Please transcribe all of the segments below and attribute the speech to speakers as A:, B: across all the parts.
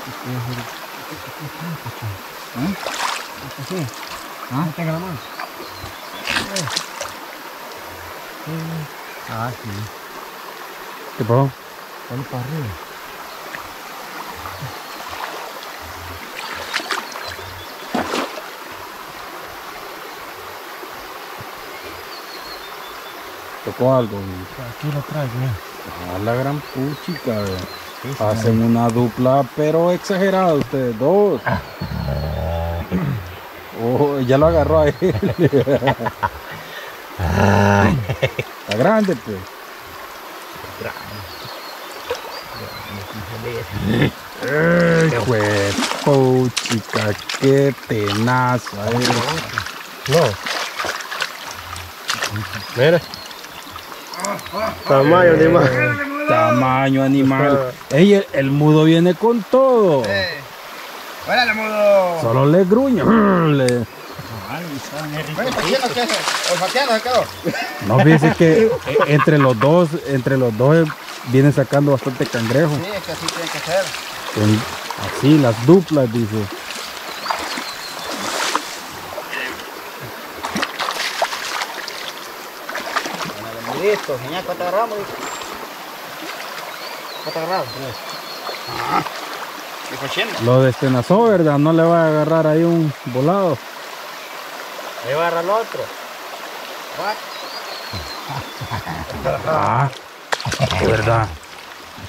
A: ¿Eh? ¿Ah? Ah, sí.
B: ¿Qué pasó?
A: Ponlo para arriba.
B: Tocó algo.
A: Aquí lo traigo, mira.
B: A la gran puchica, ve. Hacen una dupla, pero exagerada ustedes dos. Oh, ya lo agarró a él. Está grande, pues. ¡Ay, puchica! ¡Qué tenazo! eh.
C: No. Mira. Tamaño de más.
B: Tamaño animal. Ey, el, el mudo viene con todo.
A: ¡Órale, mudo!
B: Solo le gruña. Le-
A: Bueno, ¿por qué no se olfateando se quedó?
B: No fíjese que eh, entre los dos, entre los dos eh, vienen sacando bastante cangrejo.
A: Sí, es que así tiene que ser.
B: Así, las duplas, dice.
A: Listo, señor, ¿cuánto agarramos? Ah, dijo 80.
B: Lo destenazó, ¿verdad? No le va a agarrar ahí un volado.
A: Ahí va a agarrar el otro.
B: Ah, verdad.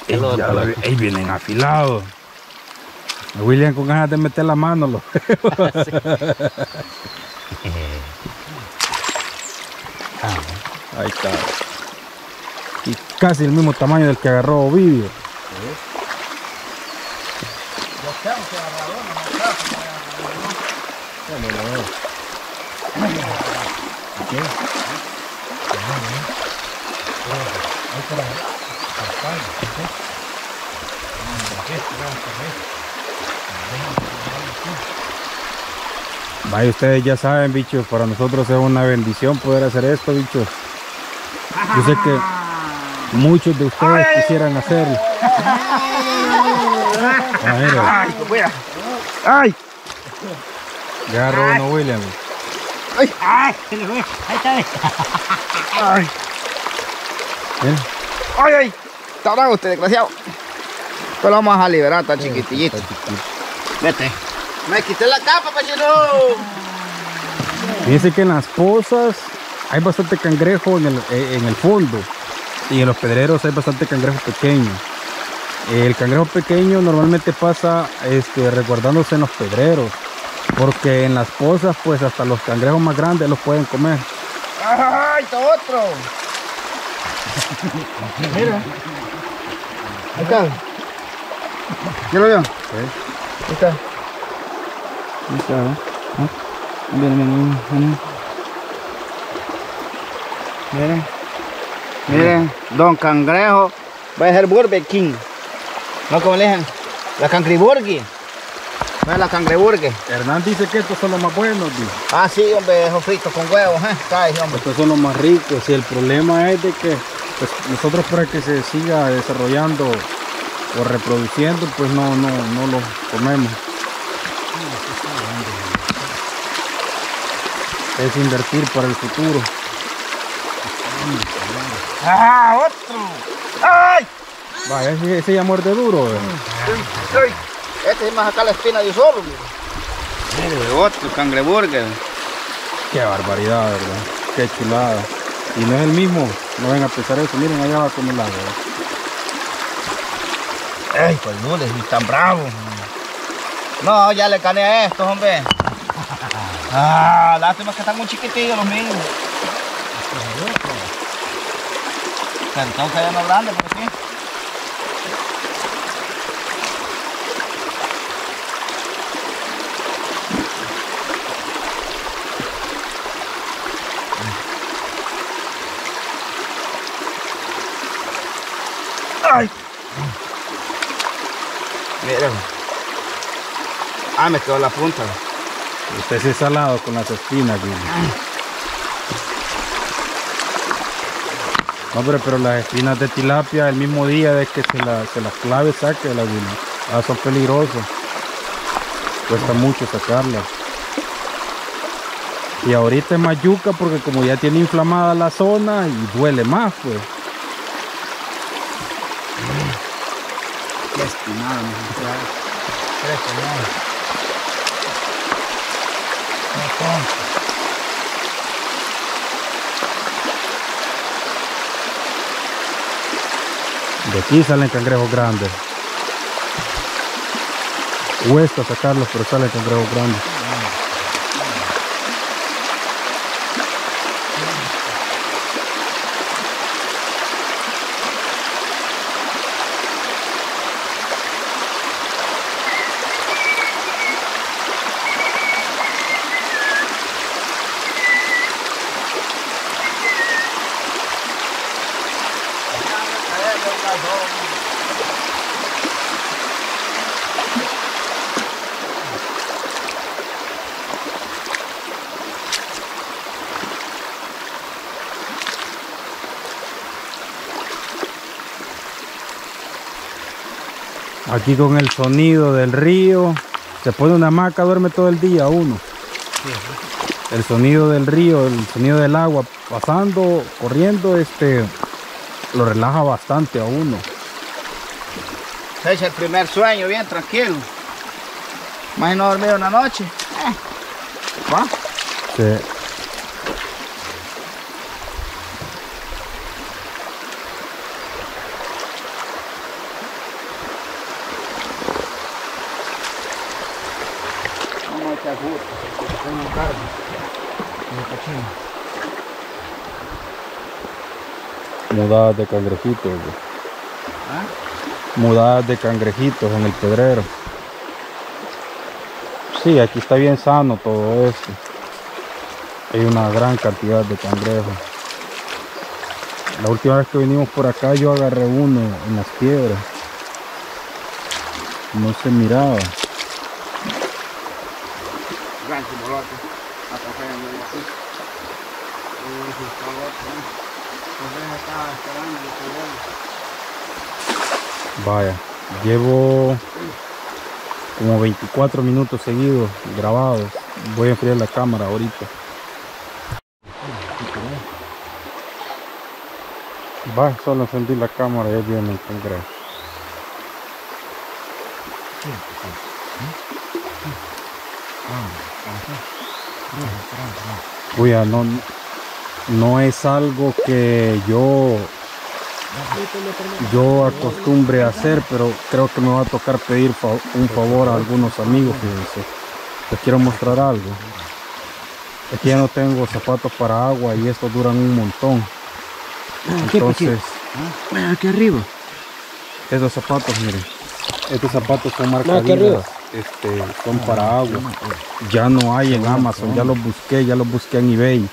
B: Ey, ya lo vi- ey, vienen afilados. William con ganas de meter la mano. Lo... Ahí está. Casi el mismo tamaño del que agarró Ovidio. Vaya, ustedes ya saben, bichos, para nosotros es una bendición poder hacer esto, bichos. Yo sé que muchos de ustedes quisieran hacerlo.
A: ¡Ay!
C: ¡Ay!
B: ya uno William.
A: ¡Ay! ¡Ay! Ahí está.
C: ¡Ay!
A: ¡Ay, ay! Está bravo usted, desgraciado. Lo vamos a liberar, está chiquitillito. Vete. Me quité la capa, pachino.
B: Fíjense que en las pozas hay bastante cangrejo en el, eh, en el fondo y en los pedreros hay bastante cangrejo pequeño. El cangrejo pequeño normalmente pasa este, resguardándose en los pedreros porque en las pozas pues hasta los cangrejos más grandes los pueden comer.
A: ¡Ay, está otro! Mira. Ahí está. ¿Ya lo? Ahí está.
B: Ahí está, ¿eh? ¿Ah? Miren, miren, miren.
A: Miren. Miren, Don Cangrejo va a ser Burger King. No como le dicen, la. No es la cangreburger.
B: Hernán dice que estos son los más buenos, dice.
A: Ah, sí, hombre, esos fritos con huevos, ¿eh? Hombre.
B: estos son los más ricos y el problema es de que pues, nosotros para que se siga desarrollando o reproduciendo pues no, no, no los comemos. Es invertir para el futuro.
A: ¡Ah, otro! ¡Ay!
B: Vaya, ese, ese ya muerde duro. eh.
A: ¡Ay! Este es más acá la espina de un solo, mire. Otro cangreburger.
B: Qué barbaridad, ¿verdad? Qué chulada. Y no es el mismo, no ven a pensar eso. Miren, allá va con el agua.
A: ¡Ay, pues no, les tan bravos! No, ya le cané a estos, hombre. Ah, lástima que están muy chiquitillos los míos. Cantón cayendo grande por aquí.
C: Ay.
A: Mira. Ah, me quedó la punta.
B: Usted se ha salado con las espinas, güey. No, pero, pero las espinas de tilapia el mismo día de que se, la, se las clave saque la Willy. Ah, son peligrosas. Cuesta mucho sacarlas. Y ahorita es más yuca porque como ya tiene inflamada la zona y duele más, pues.
A: Qué gente.
B: De aquí salen cangrejos grandes. Cuesta sacarlos, pero salen cangrejos grandes. Aquí con el sonido del río. Se pone una hamaca, duerme todo el día uno. El sonido del río, el sonido del agua pasando, corriendo, este lo relaja bastante a uno.
A: Se echa el primer sueño bien tranquilo. Más no dormir una noche. Eh. ¿Va?
B: Sí.
A: Vamos a echar jugo. porque Tengo un cargo. Muy cochino.
B: Mudadas de cangrejitos. güey.
A: ¿Ah?
B: Mudadas de cangrejitos en el pedrero. Sí, aquí está bien sano todo esto. Hay una gran cantidad de cangrejos. La última vez que vinimos por acá yo agarré uno en las piedras. No se miraba.
A: Gran chimolote. A café en medio
B: Vaya, llevo como 24 minutos seguidos grabados. Voy a enfriar la cámara ahorita. Va, solo encendí la cámara y viene el cangrejo. Uy, ah, no, no es algo que yo yo acostumbre a hacer, pero creo que me va a tocar pedir fa- un favor a algunos amigos. Fíjense. Les quiero mostrar algo. Es que ya no tengo zapatos para agua y estos duran un montón. Entonces,
A: Mira aquí arriba.
B: estos zapatos, miren. Estos zapatos son marca
C: aquí arriba.
B: Adidas, este, son para agua. Ya no hay en Amazon, ya los busqué, ya los busqué en eBay.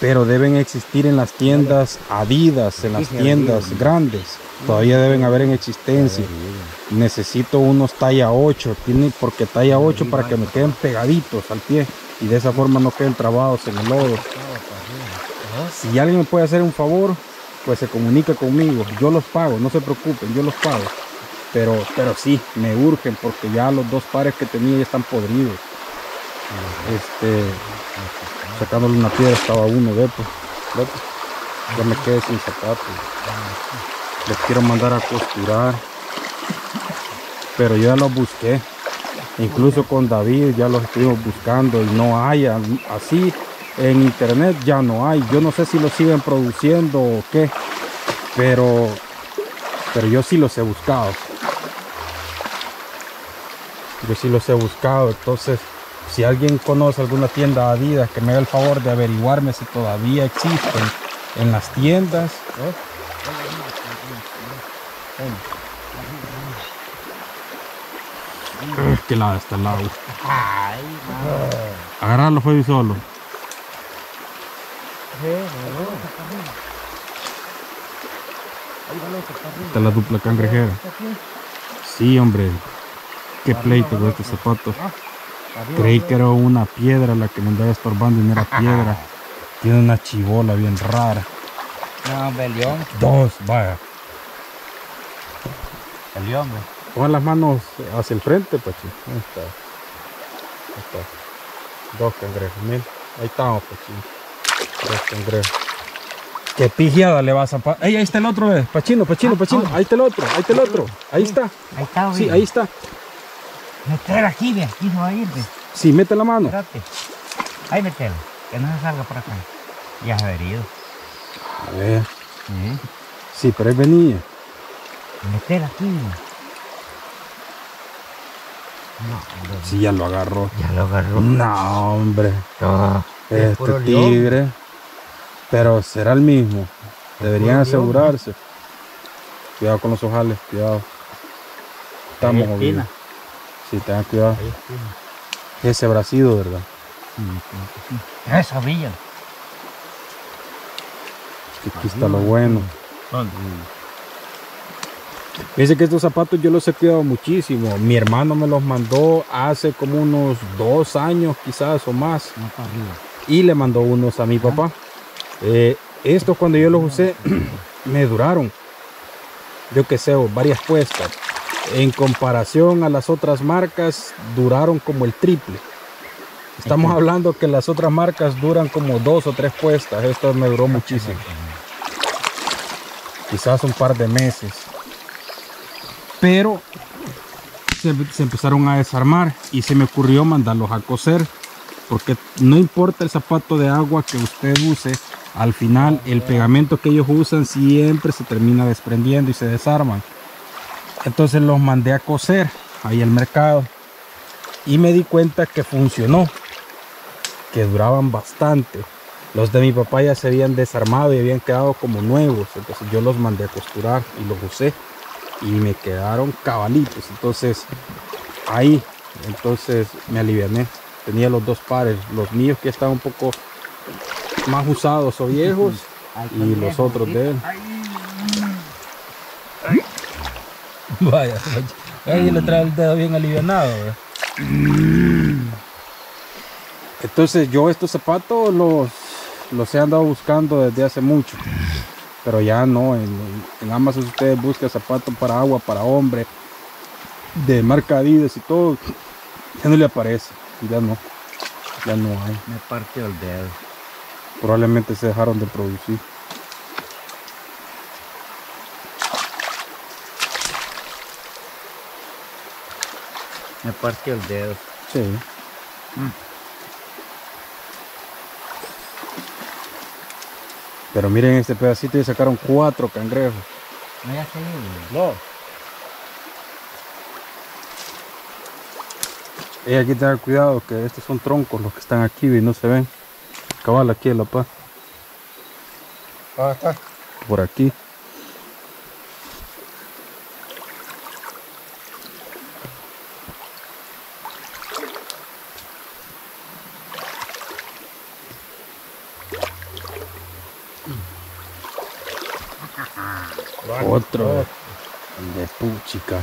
B: Pero deben existir en las tiendas Adidas, en las tiendas grandes. Todavía deben haber en existencia. Necesito unos talla 8, tiene, porque talla 8 para que me queden pegaditos al pie y de esa forma no queden trabados en el lodo. Si alguien me puede hacer un favor, pues se comunica conmigo. Yo los pago, no se preocupen, yo los pago. Pero, pero sí, me urgen porque ya los dos pares que tenía ya están podridos. Este, sacándole una piedra estaba uno, ve pues. Ya me quedé sin zapatos. Les quiero mandar a costurar. Pero ya los busqué. Incluso con David ya los estuvimos buscando y no hay así en internet ya no hay. Yo no sé si los siguen produciendo o qué. Pero pero yo sí los he buscado. Yo sí los he buscado. Entonces, si alguien conoce alguna tienda Adidas que me haga el favor de averiguarme si todavía existen en las tiendas. Eh, Que la está al lado. Agarrarlo fue solo. Esta es la dupla cangrejera. Sí, hombre. Qué pleito con este zapato. Creí que era una piedra la que me andaba estorbando y no era piedra. Tiene una chivola bien rara.
A: No, hombre, el león.
B: Dos, vaya.
A: El león, hombre.
B: Pongan las manos hacia el frente, Pachi. Ahí está. Ahí está. Dos cangrejos, mira. Ahí estamos, Pachi. Dos cangrejos. Qué pijiada le vas a. Ey, ahí está el otro, eh. Pachino, Pachino, Pachino. Ahí está el otro, ahí está el otro. Ahí está.
A: Ahí está,
B: Sí, ahí está.
A: Meter aquí, ve. Aquí se va a ir, ve.
B: Sí, mete la mano.
A: Espérate. Ahí metelo. Que no se salga por acá. Ya se ha herido.
B: A ver.
A: Sí.
B: Sí, pero él venía.
A: Meter aquí. No, hombre,
B: Sí, ya lo agarró.
A: ya lo agarró.
B: No, hombre.
A: No. Es
B: Este
A: león.
B: tigre. Pero será el mismo. Deberían
A: león,
B: asegurarse. Cuidado con los ojales, cuidado. Estamos
A: espina.
B: Sí, tengan cuidado. Ese bracido, ¿verdad?
A: Eso, Villa.
B: Que aquí está lo bueno. Dice que estos zapatos yo los he cuidado muchísimo. Mi hermano me los mandó hace como unos dos años quizás o más. Y le mandó unos a mi papá. Eh, estos cuando yo los usé me duraron, yo que sé, varias puestas. En comparación a las otras marcas, duraron como el triple. Estamos hablando que las otras marcas duran como dos o tres puestas. Esto me duró muchísimo. Quizás un par de meses. Pero se, se empezaron a desarmar y se me ocurrió mandarlos a coser porque no importa el zapato de agua que usted use, al final el pegamento que ellos usan siempre se termina desprendiendo y se desarman. Entonces los mandé a coser ahí al mercado y me di cuenta que funcionó, que duraban bastante. Los de mi papá ya se habían desarmado y habían quedado como nuevos, entonces yo los mandé a costurar y los usé y me quedaron cabalitos. Entonces ahí, entonces me aliviané tenía los dos pares, los míos que estaban un poco más usados o viejos y los otros de él. Vaya, ahí le trae el dedo bien alivianado. Entonces yo estos zapatos los, los he andado buscando desde hace mucho, pero ya no, en, en Amazon ustedes buscan zapatos para agua, para hombre, de marca Adidas y todo, ya no le aparece, ya no, ya no hay.
A: Me partió el dedo.
B: Probablemente se dejaron de producir.
A: Me partió el dedo.
B: Sí. Pero miren este pedacito y sacaron cuatro cangrejos.
A: No, ya se ido.
C: No.
B: Y aquí tengan cuidado que estos son troncos los que están aquí y no se ven. Cabal aquí en la paz.
C: Ah, está.
B: Por aquí. Otro de puchica.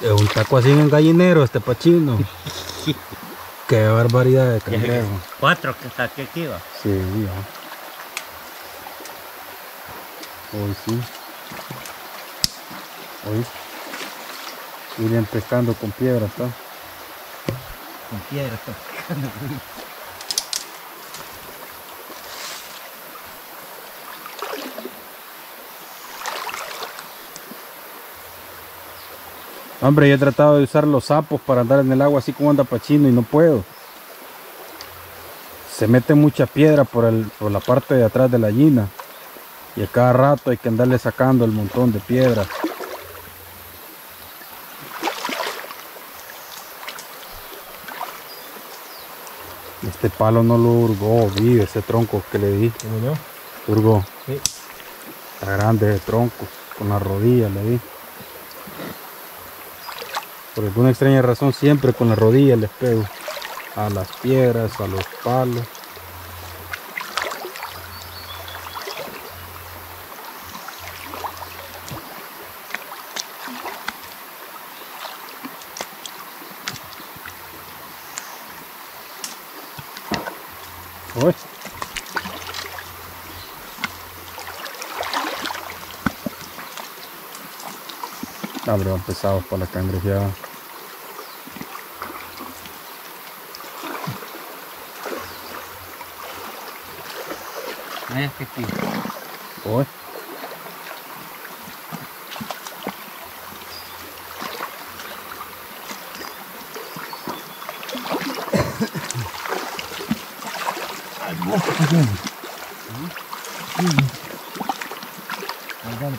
B: Es un taco así en gallinero este pachino. Qué barbaridad de cangrejo.
A: Cuatro que saqué aquí, va.
B: Sí, ya. Hoy sí. Hoy. Pescando con piedras, ¿está?
A: Con piedra.
B: Hombre, yo he tratado de usar los sapos para andar en el agua así como anda Pachino y no puedo. Se mete mucha piedra por, el, por la parte de atrás de la gallina. Y a cada rato hay que andarle sacando el montón de piedras. Este palo no lo hurgó, vi ese tronco que le di.
C: ¿Cómo no?
B: Hurgó.
C: Sí.
B: Está grande ese tronco, con la rodilla le di. Por alguna extraña razón siempre con la rodilla les pego. A las piedras, a los palos. Uy. Hombre, van pesados para la cangrejeada.
A: Que.
B: Uy.
A: Ahí dale